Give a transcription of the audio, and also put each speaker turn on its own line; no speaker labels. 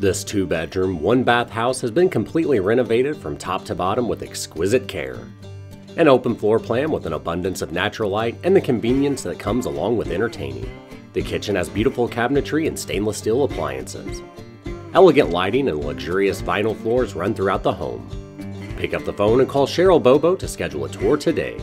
This two bedroom, one bath house has been completely renovated from top to bottom with exquisite care. An open floor plan with an abundance of natural light and the convenience that comes along with entertaining. The kitchen has beautiful cabinetry and stainless steel appliances. Elegant lighting and luxurious vinyl floors run throughout the home. Pick up the phone and call Cheryl Bobo to schedule a tour today.